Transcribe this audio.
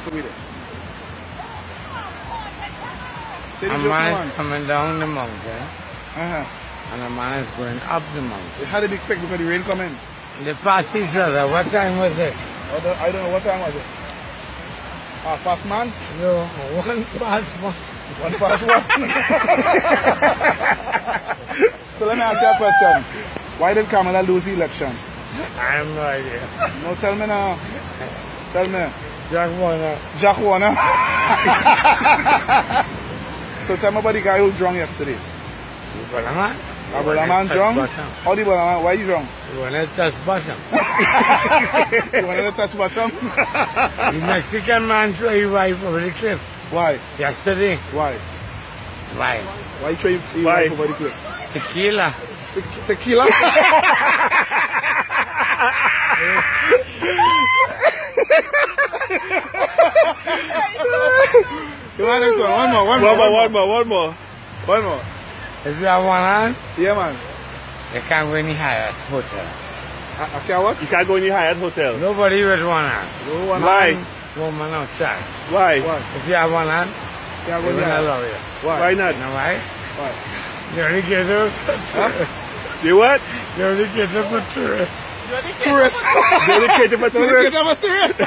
to be there. Say A man man. is coming down the mountain Uh-huh. and a man is going up the mountain. It had to be quick because the rain come in. They pass each other. What time was it? I don't, I don't know what time was it. Ah, fast man. No, one past one. One past one. so let me ask you a question. Why did Kamala lose the election? I have no idea. No, tell me now. Tell me. Jack Warner. Jack Warner. so tell me about the guy who drunk yesterday. You got a man? A brother man drunk? How the brother man? Why you drunk? You want to touch bottom. You wanted to touch bottom? the Mexican man threw his wife over the cliff Why? yesterday. Why? Why? Why you try your wife over the cliff? Tequila. Te- tequila? Come on, next one. One more, one more, One more, one more, one more. If you have one hand, Yeah, man. you can't go any higher at hotel. I, I can't what? You can't go in the Hyatt Hotel. Nobody with one hand. No one. Why? Woman outside. Why? Why? If you have one hand, Can't they go will there. allow you. Why? Why not? You know why? Why? You only get up You what? You only get up for tourists. Tourist. Dedicated for tourists. I'm a tourist.